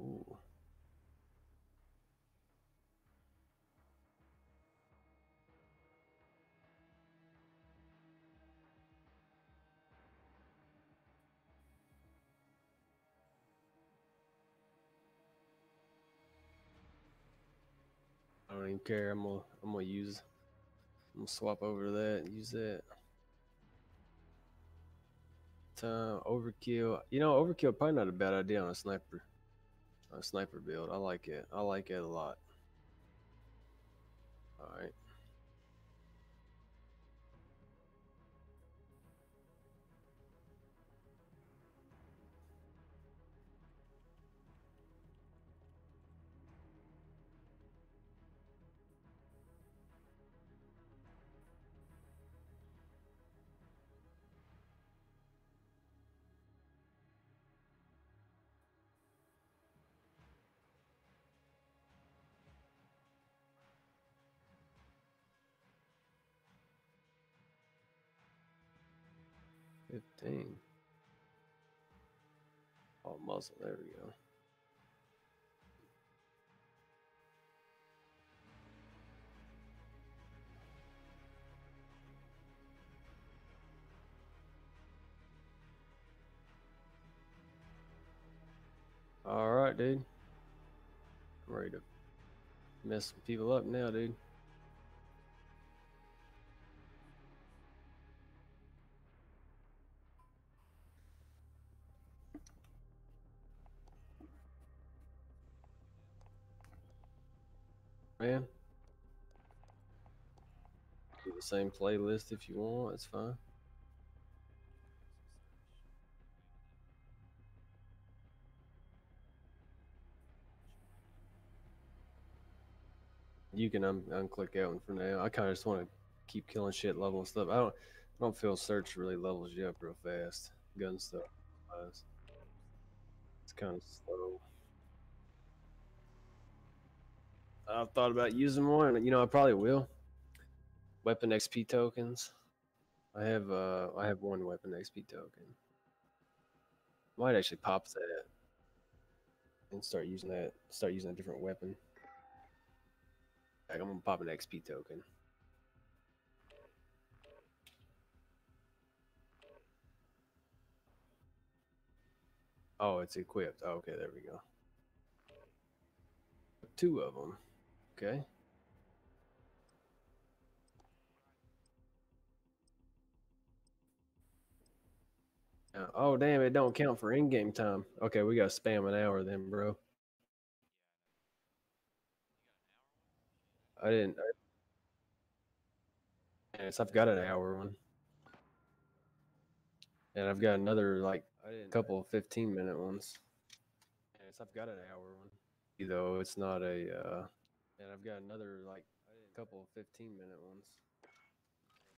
Ooh. I don't even care. I'm gonna I'm gonna use I'm gonna swap over to that and use that. Time overkill. You know, overkill probably not a bad idea on a sniper a sniper build. I like it. I like it a lot. All right. 15. Oh, muzzle. There we go. All right, dude. I'm ready to mess some people up now, dude. Man. Do the same playlist if you want, it's fine. You can un- unclick that one for now. I kind of just want to keep killing shit, level and stuff. I don't, I don't feel search really levels you up real fast. Gun stuff, it's kind of slow. I've thought about using more, and you know I probably will. Weapon XP tokens. I have uh I have one weapon XP token. Might actually pop that and start using that. Start using a different weapon. Like I'm gonna pop an XP token. Oh, it's equipped. Oh, okay, there we go. Two of them. Okay. Uh, oh damn! It don't count for in-game time. Okay, we got to spam an hour then, bro. I didn't. I, yes, I've got an hour one, and I've got another like a couple of fifteen-minute ones. Yes, I've got an hour one. Though it's not a, uh, and I've got another like a couple of fifteen-minute ones.